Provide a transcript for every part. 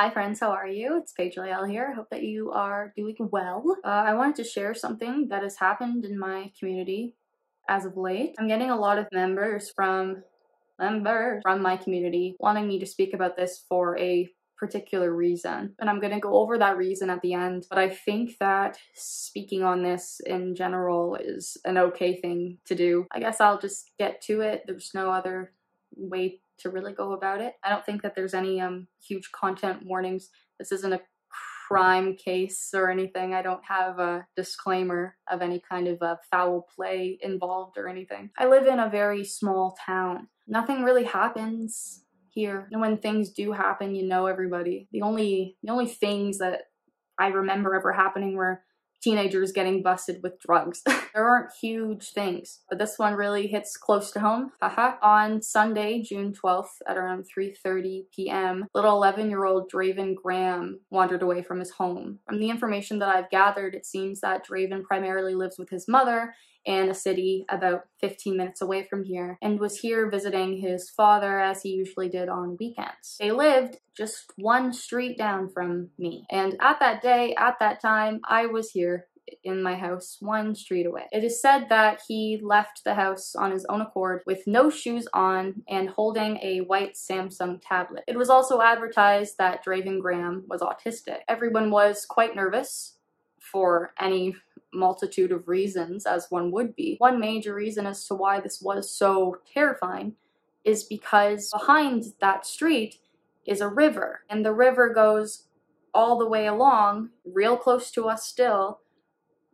Hi friends, how are you? It's Paige Layle here. Hope that you are doing well. Uh, I wanted to share something that has happened in my community as of late. I'm getting a lot of members from members from my community wanting me to speak about this for a particular reason. And I'm going to go over that reason at the end. But I think that speaking on this in general is an okay thing to do. I guess I'll just get to it. There's no other way to really go about it. I don't think that there's any um, huge content warnings. This isn't a crime case or anything. I don't have a disclaimer of any kind of foul play involved or anything. I live in a very small town. Nothing really happens here. And when things do happen, you know everybody. The only the only things that I remember ever happening were teenagers getting busted with drugs. there aren't huge things, but this one really hits close to home. Haha. On Sunday, June 12th at around 3.30 p.m., little 11-year-old Draven Graham wandered away from his home. From the information that I've gathered, it seems that Draven primarily lives with his mother in a city about 15 minutes away from here and was here visiting his father as he usually did on weekends. They lived just one street down from me. And at that day, at that time, I was here in my house one street away. It is said that he left the house on his own accord with no shoes on and holding a white Samsung tablet. It was also advertised that Draven Graham was autistic. Everyone was quite nervous for any multitude of reasons, as one would be. One major reason as to why this was so terrifying is because behind that street is a river, and the river goes all the way along, real close to us still,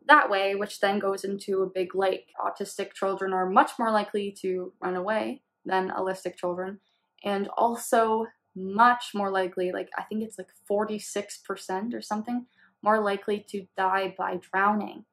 that way, which then goes into a big lake. Autistic children are much more likely to run away than allistic children, and also much more likely, like I think it's like 46% or something, more likely to die by drowning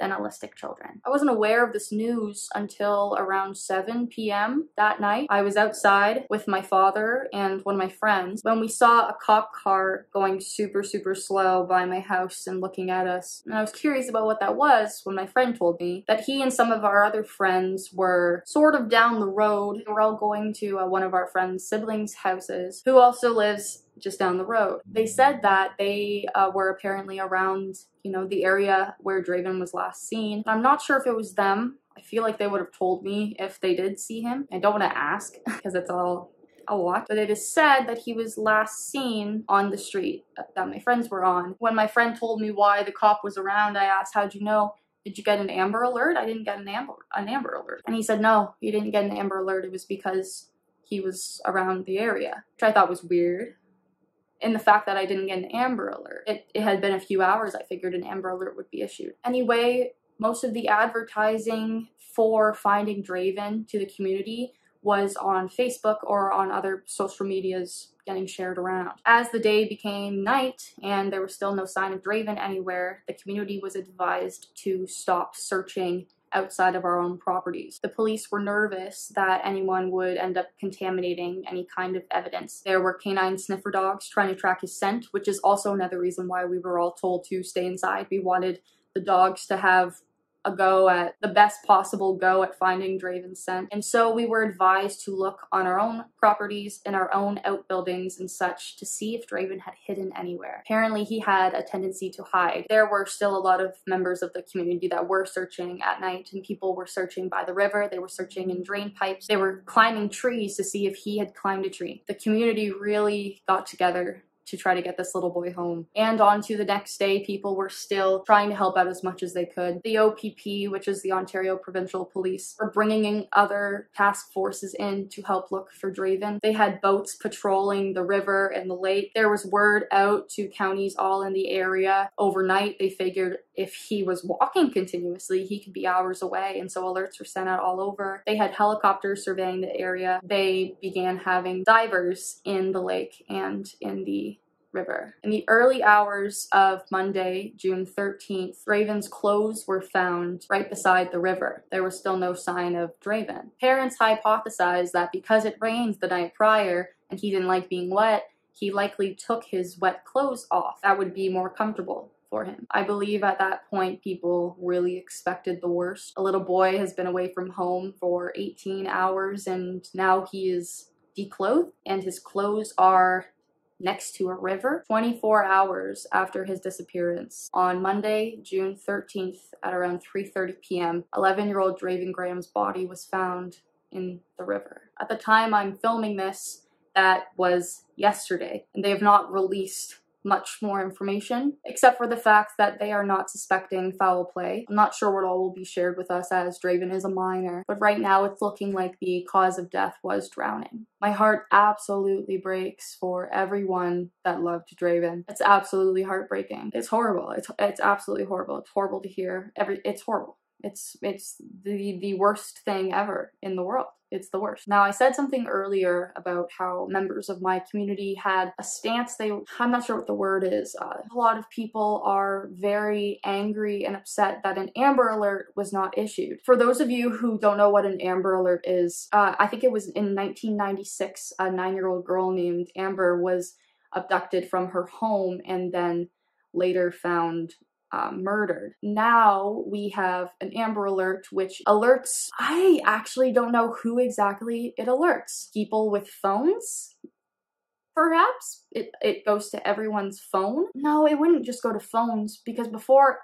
than autistic children. I wasn't aware of this news until around 7 p.m. that night. I was outside with my father and one of my friends when we saw a cop car going super, super slow by my house and looking at us. And I was curious about what that was when my friend told me that he and some of our other friends were sort of down the road. We're all going to uh, one of our friends' siblings' houses who also lives just down the road. They said that they uh, were apparently around, you know, the area where Draven was last seen. I'm not sure if it was them. I feel like they would have told me if they did see him. I don't want to ask because it's all a lot, but it is said that he was last seen on the street that my friends were on. When my friend told me why the cop was around, I asked, how'd you know? Did you get an Amber Alert? I didn't get an Amber, an Amber Alert. And he said, no, he didn't get an Amber Alert. It was because he was around the area, which I thought was weird in the fact that I didn't get an Amber Alert. It, it had been a few hours, I figured an Amber Alert would be issued. Anyway, most of the advertising for finding Draven to the community was on Facebook or on other social medias getting shared around. As the day became night and there was still no sign of Draven anywhere, the community was advised to stop searching outside of our own properties. The police were nervous that anyone would end up contaminating any kind of evidence. There were canine sniffer dogs trying to track his scent, which is also another reason why we were all told to stay inside. We wanted the dogs to have a go at the best possible go at finding Draven's scent. And so we were advised to look on our own properties and our own outbuildings and such to see if Draven had hidden anywhere. Apparently he had a tendency to hide. There were still a lot of members of the community that were searching at night and people were searching by the river, they were searching in drain pipes, they were climbing trees to see if he had climbed a tree. The community really got together to try to get this little boy home. And on to the next day, people were still trying to help out as much as they could. The OPP, which is the Ontario Provincial Police, were bringing in other task forces in to help look for Draven. They had boats patrolling the river and the lake. There was word out to counties all in the area. Overnight, they figured if he was walking continuously, he could be hours away. And so alerts were sent out all over. They had helicopters surveying the area. They began having divers in the lake and in the River. In the early hours of Monday, June 13th, Draven's clothes were found right beside the river. There was still no sign of Draven. Parents hypothesized that because it rained the night prior and he didn't like being wet, he likely took his wet clothes off. That would be more comfortable for him. I believe at that point people really expected the worst. A little boy has been away from home for 18 hours and now he is declothed and his clothes are next to a river 24 hours after his disappearance. On Monday, June 13th at around 3:30 p.m., 11-year-old Draven Graham's body was found in the river. At the time I'm filming this, that was yesterday, and they have not released much more information, except for the fact that they are not suspecting foul play. I'm not sure what all will be shared with us as Draven is a minor, but right now it's looking like the cause of death was drowning. My heart absolutely breaks for everyone that loved Draven. It's absolutely heartbreaking. It's horrible. It's it's absolutely horrible. It's horrible to hear. Every it's horrible. It's it's the the worst thing ever in the world. It's the worst. Now, I said something earlier about how members of my community had a stance. They, I'm not sure what the word is. Uh, a lot of people are very angry and upset that an Amber Alert was not issued. For those of you who don't know what an Amber Alert is, uh, I think it was in 1996, a nine year old girl named Amber was abducted from her home and then later found um, murdered. Now we have an Amber Alert, which alerts, I actually don't know who exactly it alerts. People with phones? Perhaps? It, it goes to everyone's phone? No, it wouldn't just go to phones because before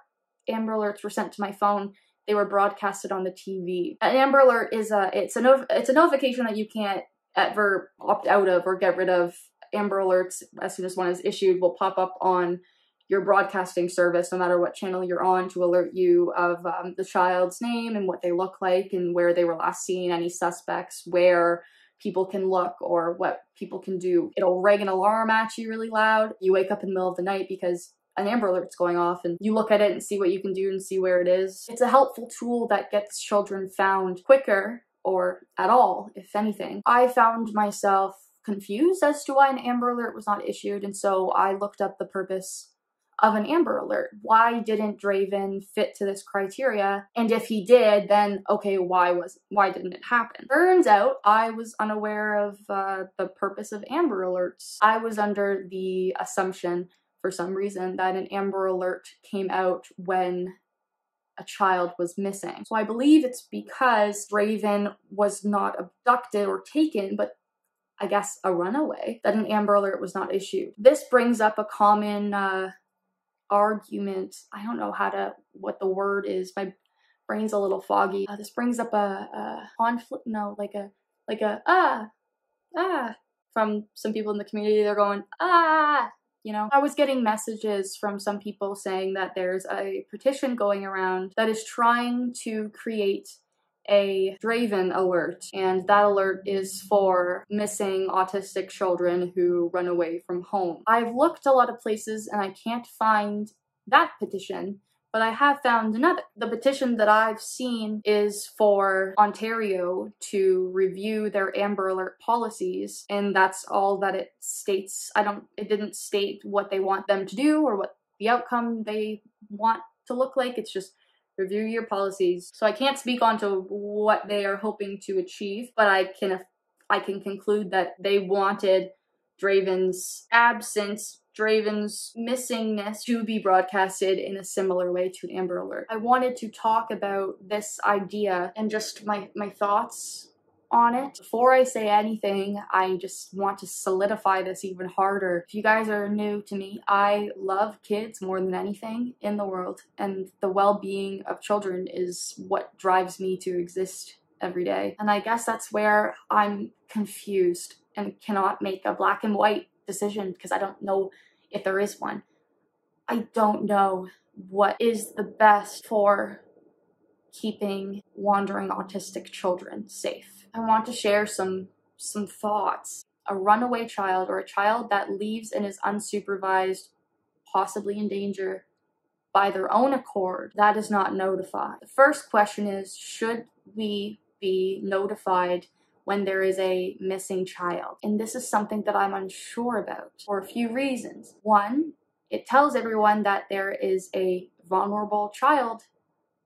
Amber Alerts were sent to my phone, they were broadcasted on the TV. An Amber Alert is a, it's a, no, it's a notification that you can't ever opt out of or get rid of. Amber Alerts, as soon as one is issued, will pop up on your broadcasting service, no matter what channel you're on, to alert you of um, the child's name and what they look like and where they were last seen, any suspects, where people can look or what people can do. It'll ring an alarm at you really loud. You wake up in the middle of the night because an Amber Alert's going off and you look at it and see what you can do and see where it is. It's a helpful tool that gets children found quicker or at all, if anything. I found myself confused as to why an Amber Alert was not issued, and so I looked up the purpose of an Amber Alert. Why didn't Draven fit to this criteria? And if he did, then okay, why was why didn't it happen? Turns out I was unaware of uh, the purpose of Amber Alerts. I was under the assumption, for some reason, that an Amber Alert came out when a child was missing. So I believe it's because Draven was not abducted or taken, but I guess a runaway, that an Amber Alert was not issued. This brings up a common uh, argument. I don't know how to, what the word is. My brain's a little foggy. Uh, this brings up a, a conflict, no, like a, like a, ah, ah, from some people in the community. They're going, ah, you know. I was getting messages from some people saying that there's a petition going around that is trying to create a Draven alert, and that alert is for missing autistic children who run away from home. I've looked a lot of places and I can't find that petition, but I have found another. The petition that I've seen is for Ontario to review their Amber Alert policies, and that's all that it states. I don't, it didn't state what they want them to do or what the outcome they want to look like. It's just review your policies. So I can't speak on to what they are hoping to achieve, but I can I can conclude that they wanted Draven's absence, Draven's missingness to be broadcasted in a similar way to Amber Alert. I wanted to talk about this idea and just my, my thoughts on it. Before I say anything, I just want to solidify this even harder. If you guys are new to me, I love kids more than anything in the world, and the well being of children is what drives me to exist every day. And I guess that's where I'm confused and cannot make a black and white decision because I don't know if there is one. I don't know what is the best for keeping wandering autistic children safe. I want to share some some thoughts. A runaway child or a child that leaves and is unsupervised, possibly in danger by their own accord, that is not notified. The first question is should we be notified when there is a missing child? And this is something that I'm unsure about for a few reasons. One, it tells everyone that there is a vulnerable child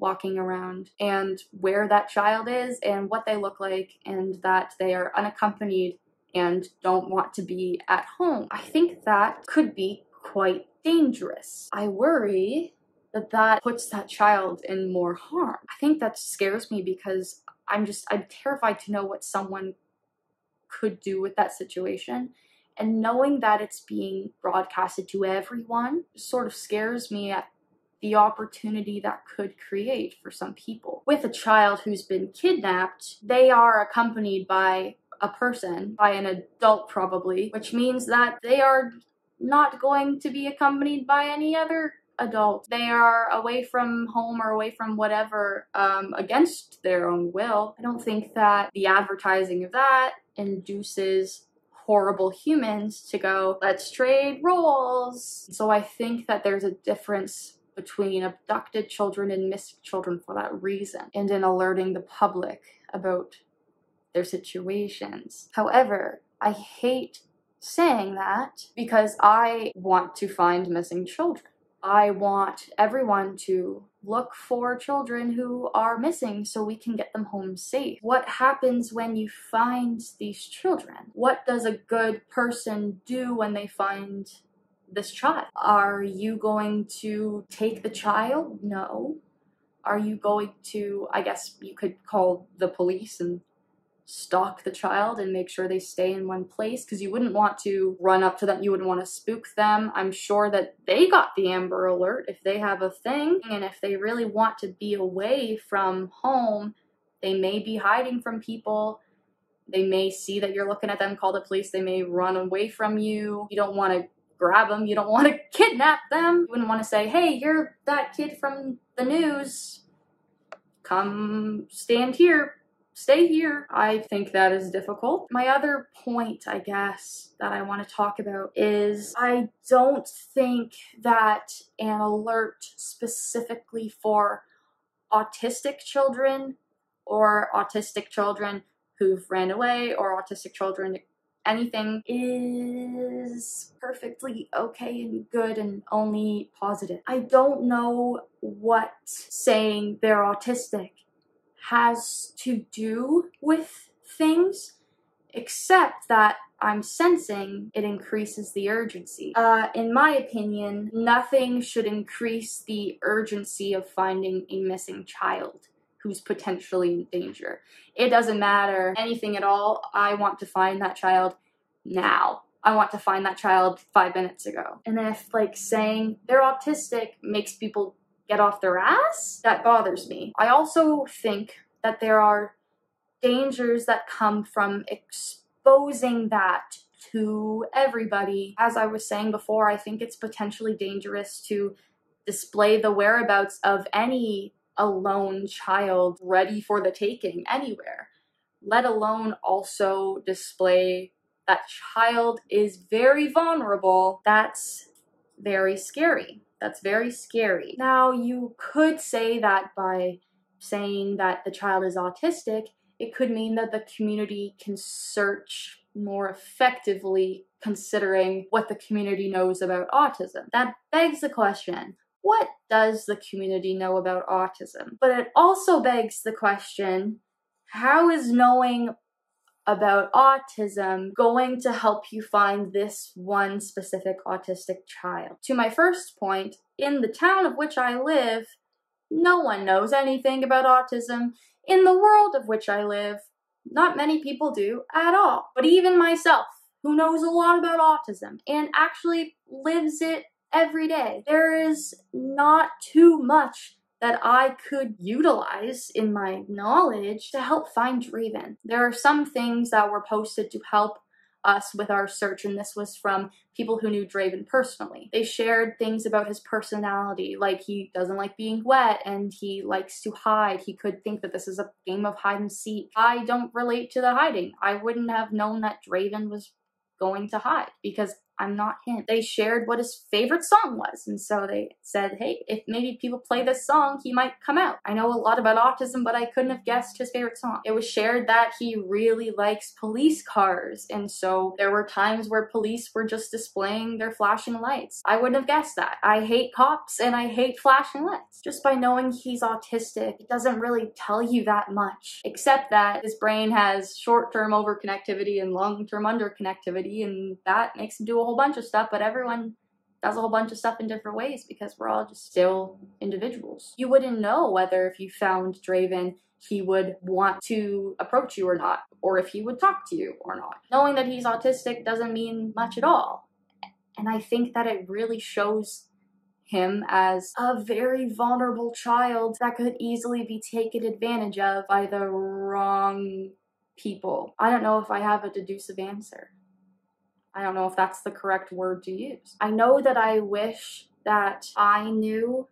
walking around and where that child is and what they look like and that they are unaccompanied and don't want to be at home. I think that could be quite dangerous. I worry that that puts that child in more harm. I think that scares me because I'm just I'm terrified to know what someone could do with that situation And knowing that it's being broadcasted to everyone sort of scares me at the opportunity that could create for some people. With a child who's been kidnapped, they are accompanied by a person, by an adult probably, which means that they are not going to be accompanied by any other adult. They are away from home or away from whatever um, against their own will. I don't think that the advertising of that induces horrible humans to go, let's trade roles. So I think that there's a difference between abducted children and missing children for that reason, and in alerting the public about their situations. However, I hate saying that because I want to find missing children. I want everyone to look for children who are missing so we can get them home safe. What happens when you find these children? What does a good person do when they find this child? Are you going to take the child? No. Are you going to, I guess you could call the police and stalk the child and make sure they stay in one place because you wouldn't want to run up to them. You wouldn't want to spook them. I'm sure that they got the Amber Alert if they have a thing and if they really want to be away from home, they may be hiding from people. They may see that you're looking at them, call the police. They may run away from you. You don't want to grab them. You don't want to kidnap them. You wouldn't want to say, hey, you're that kid from the news. Come stand here stay here. I think that is difficult. My other point, I guess, that I want to talk about is I don't think that an alert specifically for autistic children or autistic children who've ran away or autistic children anything is perfectly okay and good and only positive. I don't know what saying they're autistic has to do with things, except that I'm sensing it increases the urgency. Uh, in my opinion, nothing should increase the urgency of finding a missing child who's potentially in danger. It doesn't matter anything at all. I want to find that child now. I want to find that child five minutes ago. And if, like, saying they're autistic makes people get off their ass, that bothers me. I also think that there are dangers that come from exposing that to everybody. As I was saying before, I think it's potentially dangerous to display the whereabouts of any alone child ready for the taking anywhere, let alone also display that child is very vulnerable. That's very scary. That's very scary. Now, you could say that by saying that the child is autistic, it could mean that the community can search more effectively considering what the community knows about autism. That begs the question what does the community know about autism? But it also begs the question how is knowing about autism going to help you find this one specific autistic child? To my first point, in the town of which I live, no one knows anything about autism. In the world of which I live, not many people do at all. But even myself, who knows a lot about autism and actually lives it every day, there is not too much that I could utilize in my knowledge to help find Draven. There are some things that were posted to help us with our search, and this was from people who knew Draven personally. They shared things about his personality, like he doesn't like being wet and he likes to hide. He could think that this is a game of hide and seek. I don't relate to the hiding. I wouldn't have known that Draven was going to hide because I'm not him. They shared what his favorite song was, and so they said, hey, if maybe people play this song, he might come out. I know a lot about autism, but I couldn't have guessed his favorite song. It was shared that he really likes police cars, and so there were times where police were just displaying their flashing lights. I wouldn't have guessed that. I hate cops and I hate flashing lights. Just by knowing he's autistic, it doesn't really tell you that much, except that his brain has short-term overconnectivity and long-term underconnectivity, and that makes him do a whole bunch of stuff, but everyone does a whole bunch of stuff in different ways because we're all just still individuals. You wouldn't know whether if you found Draven he would want to approach you or not, or if he would talk to you or not. Knowing that he's autistic doesn't mean much at all. And I think that it really shows him as a very vulnerable child that could easily be taken advantage of by the wrong people. I don't know if I have a deducive answer. I don't know if that's the correct word to use. I know that I wish that I knew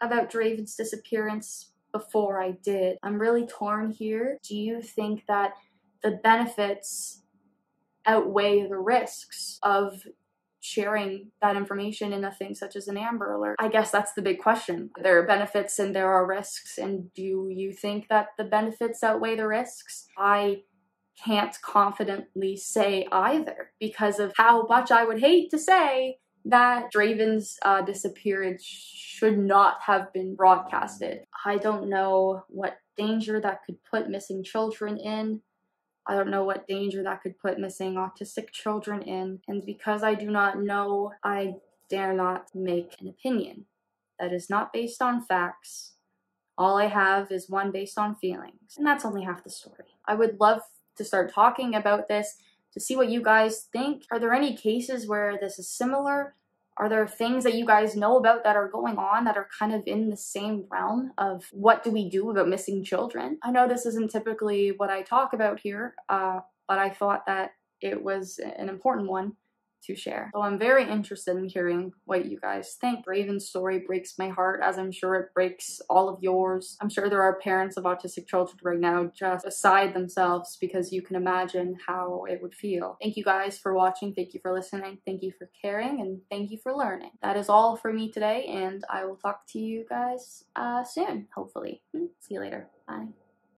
about Draven's disappearance before I did. I'm really torn here. Do you think that the benefits outweigh the risks of sharing that information in a thing such as an Amber Alert? I guess that's the big question. There are benefits and there are risks, and do you think that the benefits outweigh the risks? I can't confidently say either because of how much I would hate to say that Draven's uh, disappearance should not have been broadcasted. I don't know what danger that could put missing children in. I don't know what danger that could put missing autistic children in. And because I do not know, I dare not make an opinion that is not based on facts. All I have is one based on feelings. And that's only half the story. I would love to start talking about this to see what you guys think. Are there any cases where this is similar? Are there things that you guys know about that are going on that are kind of in the same realm of what do we do about missing children? I know this isn't typically what I talk about here, uh, but I thought that it was an important one to share. So I'm very interested in hearing what you guys think. Draven's story breaks my heart, as I'm sure it breaks all of yours. I'm sure there are parents of autistic children right now just beside themselves because you can imagine how it would feel. Thank you guys for watching. Thank you for listening. Thank you for caring. And thank you for learning. That is all for me today, and I will talk to you guys uh, soon, hopefully. Hmm, see you later. Bye.